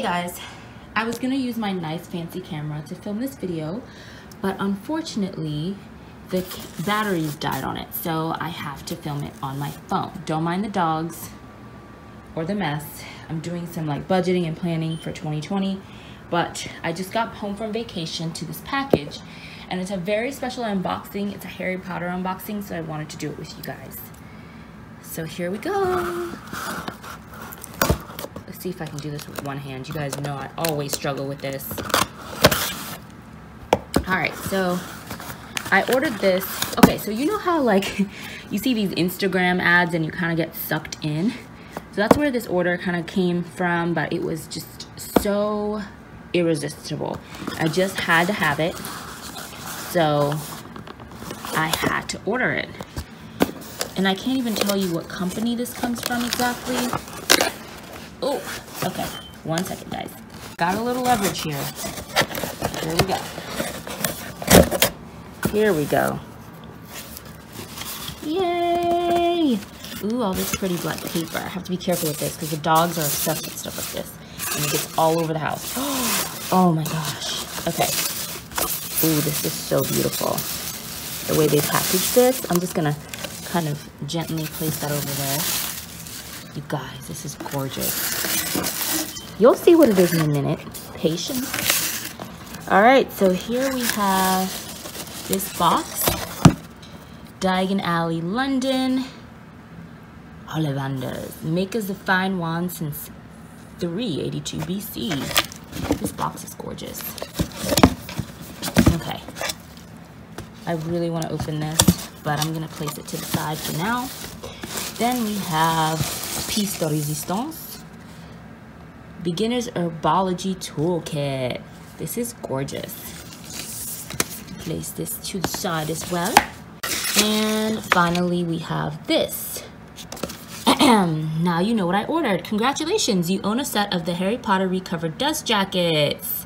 Hey guys, I was gonna use my nice fancy camera to film this video, but unfortunately the batteries died on it, so I have to film it on my phone. Don't mind the dogs or the mess. I'm doing some like budgeting and planning for 2020, but I just got home from vacation to this package and it's a very special unboxing. It's a Harry Potter unboxing, so I wanted to do it with you guys. So here we go see if I can do this with one hand. You guys know I always struggle with this. All right, so I ordered this. Okay, so you know how like you see these Instagram ads and you kind of get sucked in? So that's where this order kind of came from, but it was just so irresistible. I just had to have it. So I had to order it. And I can't even tell you what company this comes from exactly. Oh, okay. One second, guys. Got a little leverage here. Here we go. Here we go. Yay! Ooh, all this pretty black paper. I have to be careful with this because the dogs are obsessed with stuff like this. And it gets all over the house. Oh my gosh. Okay. Ooh, this is so beautiful. The way they package this, I'm just gonna kind of gently place that over there. You guys, this is gorgeous. You'll see what it is in a minute. Patience. All right, so here we have this box. Diagon Alley, London. Ollivanders, makers of fine wands since 382 BC. This box is gorgeous. Okay. I really want to open this, but I'm going to place it to the side for now. Then we have piece de resistance. Beginner's Herbology Toolkit. This is gorgeous. Place this to the side as well. And finally, we have this. now you know what I ordered. Congratulations, you own a set of the Harry Potter recovered dust jackets.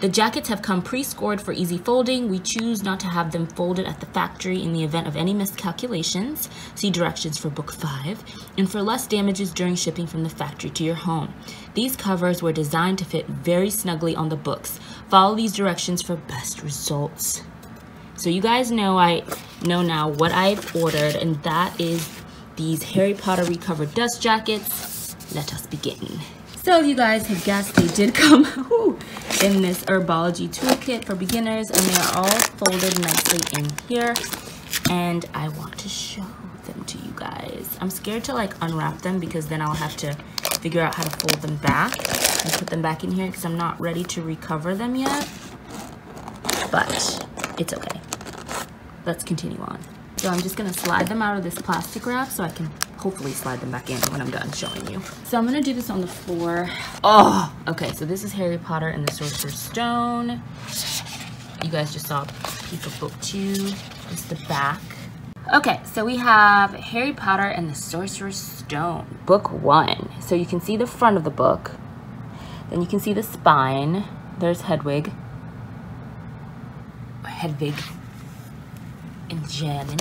The jackets have come pre-scored for easy folding. We choose not to have them folded at the factory in the event of any miscalculations. See directions for book five. And for less damages during shipping from the factory to your home. These covers were designed to fit very snugly on the books. Follow these directions for best results. So you guys know I know now what I've ordered and that is these Harry Potter recovered dust jackets. Let us begin. So you guys have guessed they did come in this herbology toolkit for beginners and they are all folded nicely in here. And I want to show them to you guys. I'm scared to like unwrap them because then I'll have to figure out how to fold them back and put them back in here because I'm not ready to recover them yet. But it's okay. Let's continue on. So I'm just gonna slide them out of this plastic wrap so I can hopefully slide them back in when I'm done showing you. So I'm gonna do this on the floor. Oh, okay, so this is Harry Potter and the Sorcerer's Stone. You guys just saw a piece of book two. Is the back. Okay, so we have Harry Potter and the Sorcerer's Stone, book one. So you can see the front of the book. Then you can see the spine. There's Hedwig. Hedwig in German.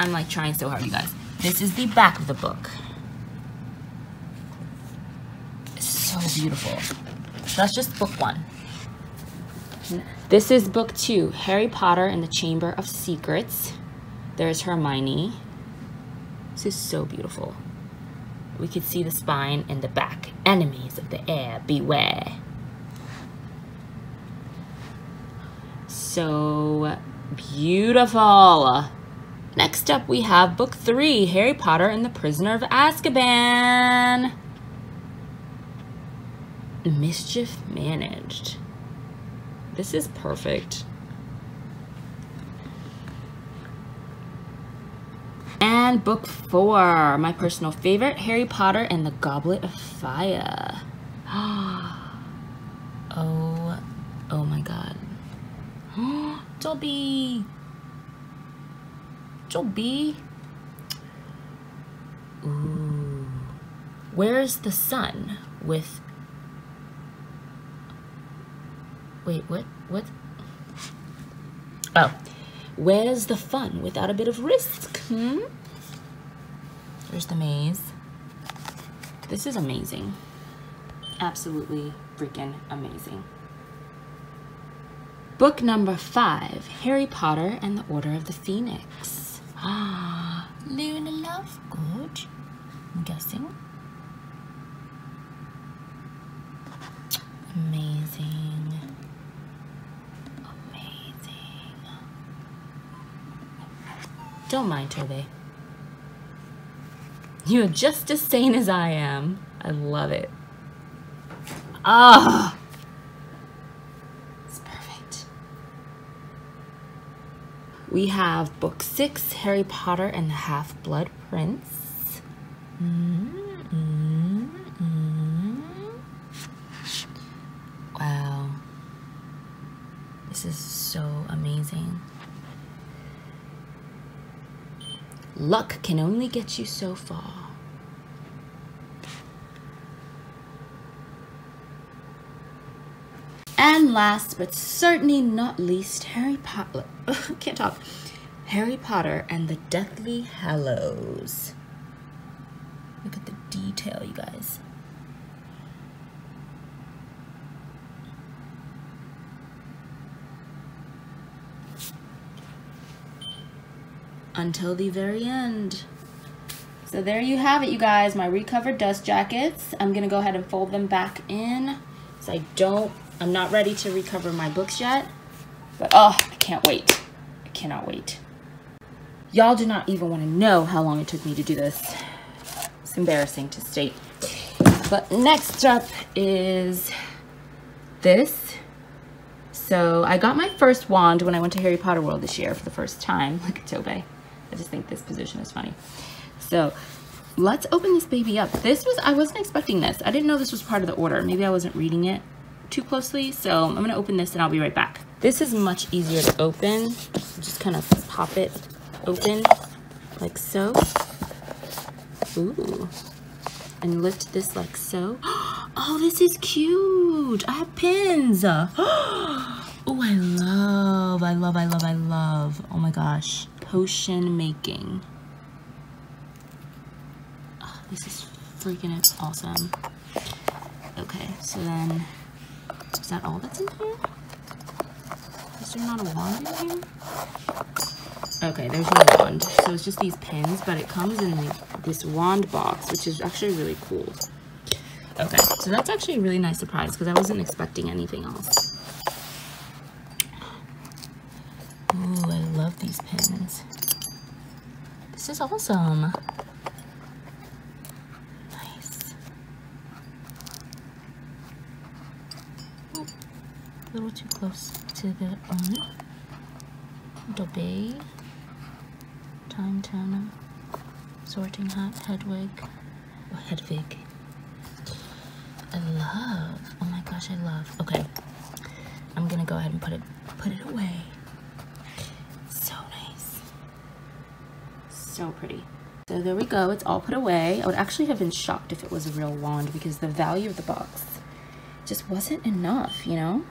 I'm like trying so hard, you guys. This is the back of the book. So beautiful. That's just book one. This is book two, Harry Potter and the Chamber of Secrets. There's Hermione. This is so beautiful. We could see the spine and the back. Enemies of the heir, beware. So beautiful. Next up, we have book three, Harry Potter and the Prisoner of Azkaban. Mischief managed. This is perfect. And book four, my personal favorite, Harry Potter and the Goblet of Fire. oh, oh my God. Dobby! B. Ooh. Where's the sun with... Wait, what? What? Oh. Where's the fun without a bit of risk? Hmm? There's the maze. This is amazing. absolutely freaking amazing. Book number five, Harry Potter and the Order of the Phoenix. Ah, Luna Lovegood, I'm guessing. Amazing. Amazing. Don't mind Toby. You're just as sane as I am. I love it. Ah! It's perfect. We have book six, Harry Potter and the Half-Blood Prince. Mm -hmm. Wow. This is so amazing. Luck can only get you so far. And last but certainly not least, Harry Potter. can't talk. Harry Potter and the Deathly Hallows. Look at the detail, you guys. until the very end. So there you have it, you guys, my recovered dust jackets. I'm gonna go ahead and fold them back in. So I don't, I'm not ready to recover my books yet, but oh, I can't wait. I cannot wait. Y'all do not even wanna know how long it took me to do this. It's embarrassing to state. But next up is this. So I got my first wand when I went to Harry Potter World this year for the first time. Look at Tobe. I just think this position is funny. So let's open this baby up. This was, I wasn't expecting this. I didn't know this was part of the order. Maybe I wasn't reading it too closely. So I'm gonna open this and I'll be right back. This is much easier to open. Just kind of pop it open like so. Ooh. And lift this like so. Oh, this is cute. I have pins. Oh, I love, I love, I love, I love. Oh my gosh potion making. Oh, this is freaking awesome. Okay, so then, is that all that's in here? Is there not a wand in here? Okay, there's no wand. So it's just these pins, but it comes in this wand box, which is actually really cool. Okay, so that's actually a really nice surprise because I wasn't expecting anything else. Ooh, I love these pins. This is awesome. Nice. Oh, a little too close to the um, Dobby. Time Turner. Sorting Hat, Hedwig. Oh, Hedwig. I love. Oh my gosh, I love. Okay. I'm gonna go ahead and put it put it away. So nice. So pretty. So there we go, it's all put away. I would actually have been shocked if it was a real wand because the value of the box just wasn't enough, you know,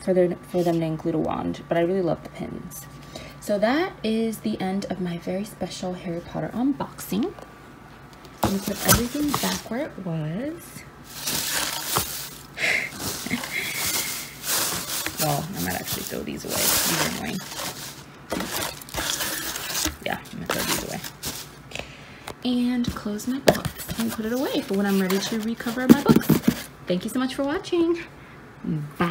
for, their, for them to include a wand, but I really love the pins. So that is the end of my very special Harry Potter unboxing. I'm gonna put everything back where it was. well, I might actually throw these away. These are annoying. Yeah, I'm gonna throw these away and close my box and put it away for when I'm ready to recover my books. Thank you so much for watching. Bye.